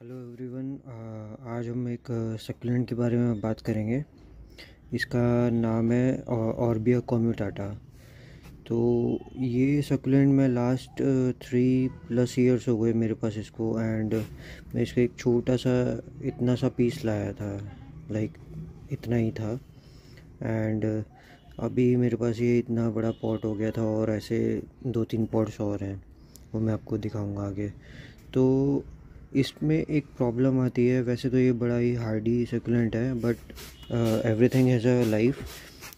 Hello everyone आज हम एक सक्लेंट के बारे में बात करेंगे। इसका नाम है ऑर्बिया कॉम्यूटाटा तो ये सक्लेंट में लास्ट थ्री प्लस इयर्स हो गए मेरे पास इसको एंड मैं इसका एक छोटा सा इतना सा पीस लाया था लाइक like, इतना ही था। एंड अभी मेरे पास ये इतना बड़ा पॉट हो गया था और ऐसे दो तीन पॉट्स और हैं वो मैं आपको दिखाऊँगा आगे। तो इसमें एक प्रॉब्लम आती है। वैसे तो ये बड़ा ही हार्डी सेकुलेंट है but everything has a life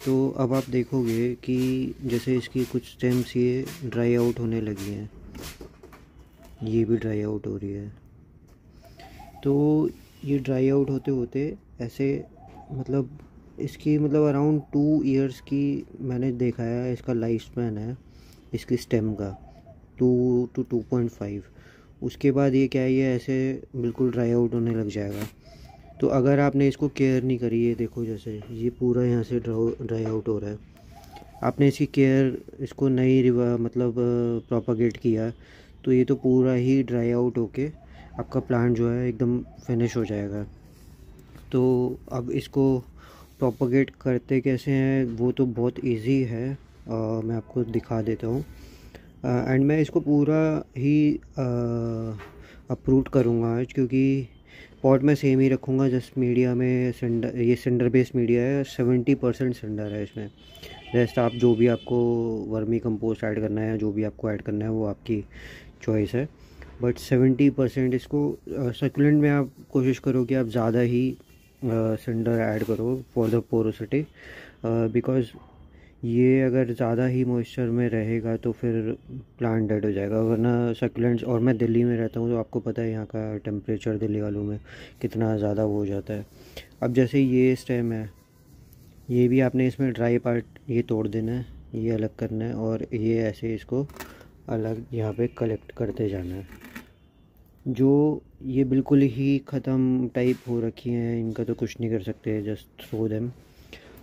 तो अब आप देखोगे कि जैसे इसकी कुछ स्टेम्स ये ड्राई आउट होने लगी हैं। ये भी ड्राई आउट हो रही है। तो ये ड्राई आउट होते होते ऐसे मतलब इसकी मतलब अराउंड टू इयर्स की मैंने देखा है, इसका लाइफ स्पैन है, इसकी स्टेम का। Two two two point five उसके बाद ये क्या है ये ऐसे बिल्कुल ड्राई आउट होने लग जाएगा। तो अगर आपने इसको केयर नहीं करी है देखो जैसे ये पूरा यहाँ से ड्राई आउट हो रहा है। आपने इसकी केयर इसको नहीं रिवा मतलब प्रोपागेट किया तो ये तो पूरा ही ड्राई आउट होके आपका प्लांट जो है एकदम फिनिश हो जाएगा। तो अब इसको प्रोपागेट करते कैसे हैं वो तो बहुत इजी है। आ, मैं आपको दिखा देता हूँ। एंड मैं इसको पूरा ही अप्रूव करूँगा आज क्योंकि पॉट में सेम ही रखूँगा जस्ट मीडिया में सेंडर ये सेंडर बेस्ड मीडिया है सेवेंटी परसेंट सेंडर है इसमें। रेस्ट आप जो भी आपको वर्मी कंपोस्ट ऐड करना है जो भी आपको ऐड करना है, वो आपकी चॉइस है। बट सेवेंटी परसेंट इसको सर्कुलेंट में आप कोशिश करो कि आप ज़्यादा ही सेंडर ऐड करो फॉर द पोरोसिटी बिकॉज़ ये अगर ज़्यादा ही मॉइस्चर में रहेगा तो फिर प्लांट डेड हो जाएगा, वरना सक्लेंट्स और मैं दिल्ली में रहता हूँ तो आपको पता है यहाँ का टेम्परेचर दिल्ली वालों में कितना ज़्यादा वो हो जाता है। अब जैसे ये स्टेम है, ये भी आपने इसमें ड्राई पार्ट ये तोड़ देना है, ये अलग करना है, और ये ऐसे इसको अलग यहाँ पे कलेक्ट करते जाना है। जो ये बिल्कुल ही ख़त्म टाइप हो रखी हैं, इनका तो कुछ नहीं कर सकते जस्ट थ्रो देम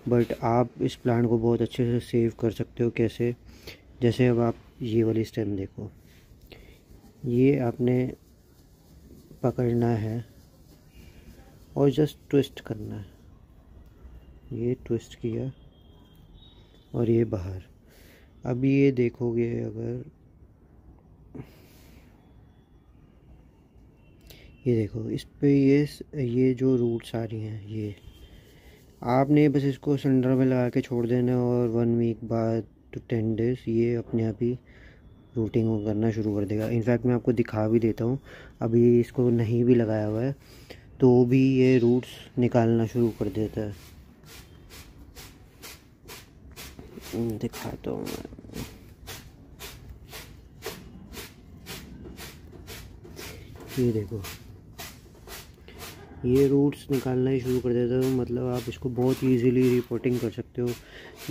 बट आप इस प्लांट को बहुत अच्छे से सेव कर सकते हो कैसे? जैसे अब आप ये वाली स्टेम देखो। ये आपने पकड़ना है और जस्ट ट्विस्ट करना है। ये ट्विस्ट किया और ये बाहर। अब ये देखोगे अगर ये देखो, इस पे ये ये जो रूट्स आ रही हैं, ये आपने बस इसको सिलेंडर में लगा के छोड़ देना और वन वीक बाद टू टेन डेज़ ये अपने आप ही रूटिंग करना शुरू कर देगा। इनफैक्ट मैं आपको दिखा भी देता हूँ। अभी इसको नहीं भी लगाया हुआ है तो भी ये रूट्स निकालना शुरू कर देता है। हम्म, दिखाता हूँ मैं। ये देखो। ये रूट्स निकालना ही शुरू कर देता है। मतलब आप इसको बहुत इजीली रिपोर्टिंग कर सकते हो।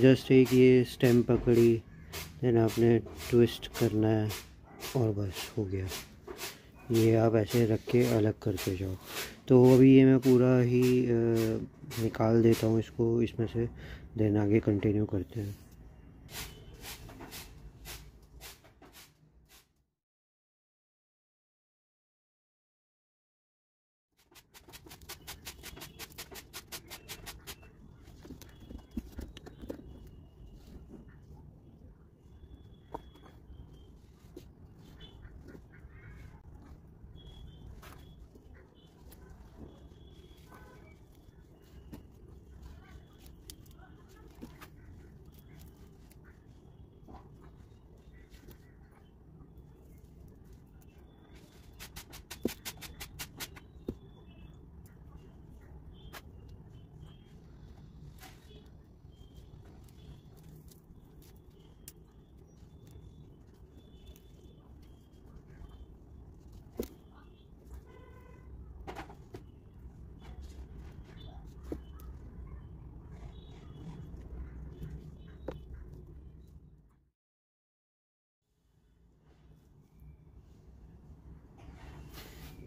जस्ट एक ये स्टेम पकड़ी देन आपने ट्विस्ट करना है और बस हो गया। ये आप ऐसे रख के अलग करते जाओ। तो अभी ये मैं पूरा ही निकाल देता हूँ इसको, इसमें से देन आगे कंटिन्यू करते हैं।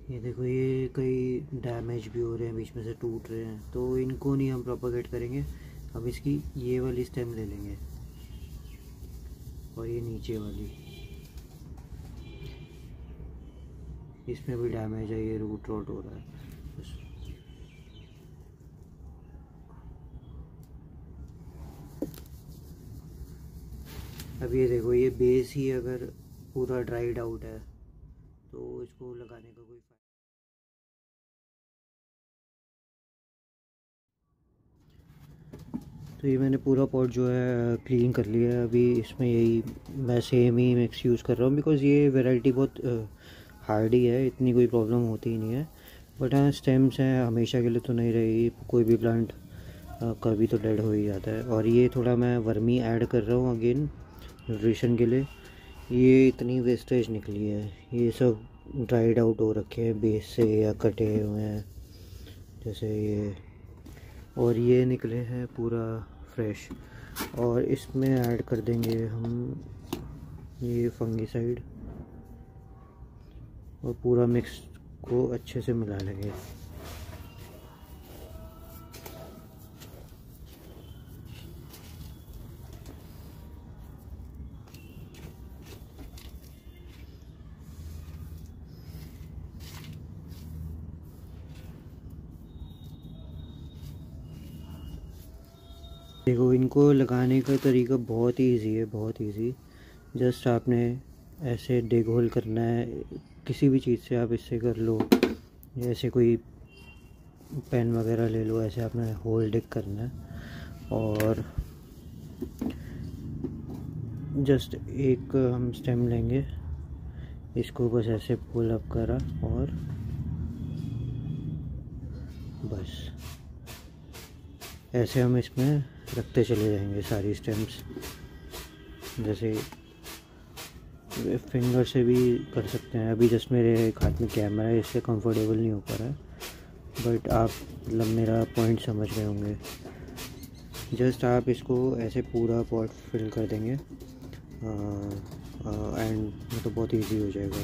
ये देखो, ये कई डैमेज भी हो रहे हैं, बीच में से टूट रहे हैं तो इनको नहीं हम प्रोपागेट करेंगे। अब इसकी ये वाली स्टेम ले लेंगे, और ये नीचे वाली। इसमें भी डैमेज है, ये रूट रोट हो रहा है अब ये देखो, ये बेस ही अगर पूरा ड्राइड आउट है इसको लगाने का कोई फ़ायदा तो ये मैंने पूरा पॉट जो है क्लीन कर लिया है। अभी इसमें यही, मैं सेम ही मिक्स यूज़ कर रहा हूँ बिकॉज़ ये वैरायटी बहुत हार्डी है इतनी कोई प्रॉब्लम होती ही नहीं है। बट हाँ स्टेम्स हैं, हमेशा के लिए तो नहीं रहेगी कोई भी प्लांट कभी तो डेड हो ही जाता है। और ये थोड़ा मैं वर्मी ऐड कर रहा हूँ अगेन न्यूट्रिशन के लिए। ये इतनी वेस्टेज निकली है। ये सब ड्राइड आउट हो रखे हैं, बेस से या कटे हुए हैं। जैसे ये। और ये निकले हैं पूरा फ्रेश और इसमें ऐड कर देंगे हम ये फंगीसाइड और पूरा मिक्स को अच्छे से मिला लेंगे। देखो, इनको लगाने का तरीका बहुत ही इजी है, बहुत इजी जस्ट आपने ऐसे डिग होल करना है, किसी भी चीज़ से आप इससे कर लो। ऐसे कोई पेन वगैरह ले लो, ऐसे आपने होल डिग करना है। और जस्ट एक हम स्टेम लेंगे। इसको बस ऐसे पुल अप करा और बस। ऐसे हम इसमें रखते चले जाएँगे सारी स्टेम्स जैसे फिंगर से भी कर सकते हैं। अभी जस्ट मेरे एक हाथ में कैमरा है, इससे कंफर्टेबल नहीं हो पा रहा है। बट आप मतलब मेरा पॉइंट समझ गए होंगे। जस्ट आप इसको ऐसे पूरा पॉट फिल कर देंगे। एंड मतलब तो बहुत इजी हो जाएगा।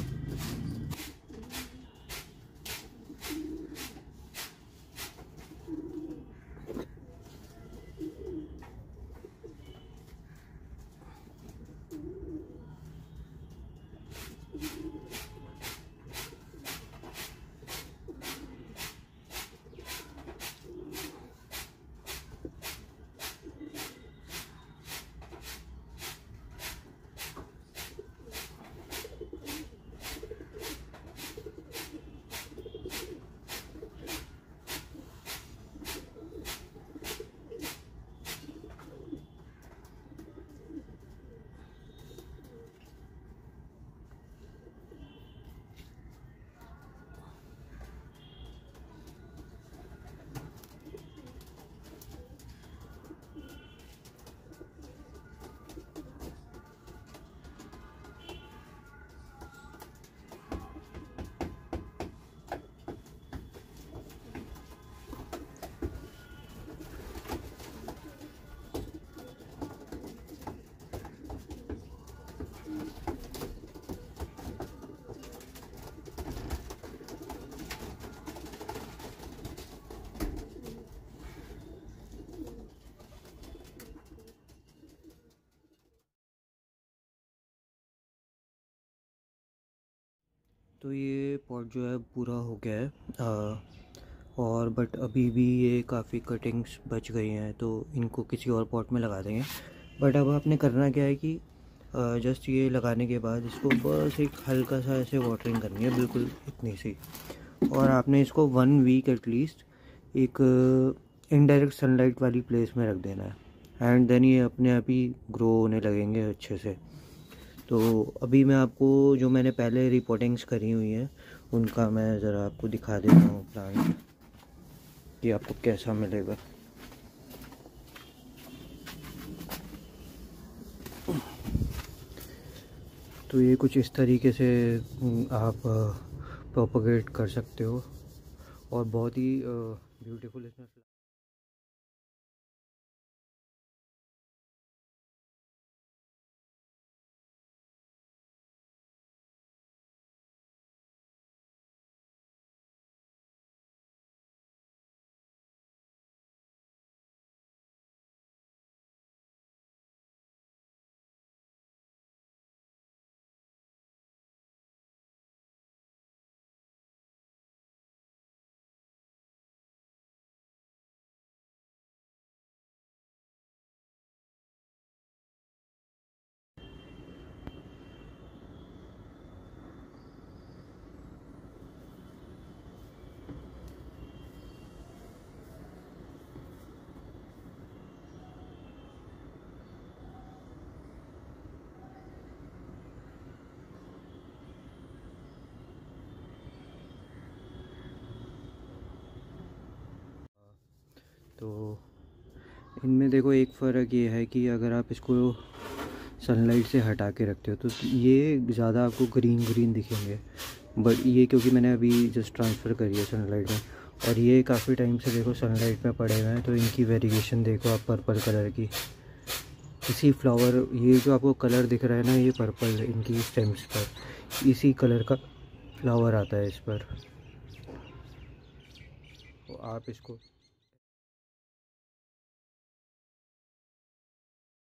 तो ये पॉट जो है पूरा हो गया है। आ, और बट अभी भी ये काफ़ी कटिंग्स बच गई हैं तो इनको किसी और पॉट में लगा देंगे। बट अब आपने करना क्या है कि जस्ट ये लगाने के बाद इसको बस एक हल्का सा ऐसे वाटरिंग करनी है बिल्कुल इतनी सी। और आपने इसको वन वीक एटलीस्ट एक इनडायरेक्ट सनलाइट वाली प्लेस में रख देना है। एंड देन ये अपने आप ही ग्रो होने लगेंगे अच्छे से। तो अभी मैं आपको जो मैंने पहले रिपोर्टिंग्स करी हुई हैं, उनका मैं ज़रा आपको दिखा देता हूँ प्लान कि आपको कैसा मिलेगा। तो ये कुछ इस तरीके से आप प्रोपोगेट कर सकते हो और बहुत ही ब्यूटीफुल इसमें तो इनमें देखो एक फ़र्क ये है कि अगर आप इसको सनलाइट से हटा के रखते हो तो ये ज़्यादा आपको ग्रीन ग्रीन दिखेंगे। बट ये क्योंकि मैंने अभी जस्ट ट्रांसफ़र करी है सनलाइट में, और ये काफ़ी टाइम से देखो सनलाइट में पड़े हुए हैं तो इनकी वेरिएशन देखो आप पर्पल कलर की। इसी फ्लावर ये जो आपको कलर दिख रहा है ना, ये पर्पल इनकी स्टेम्स पर। इसी कलर का फ्लावर आता है इस पर। तो आप इसको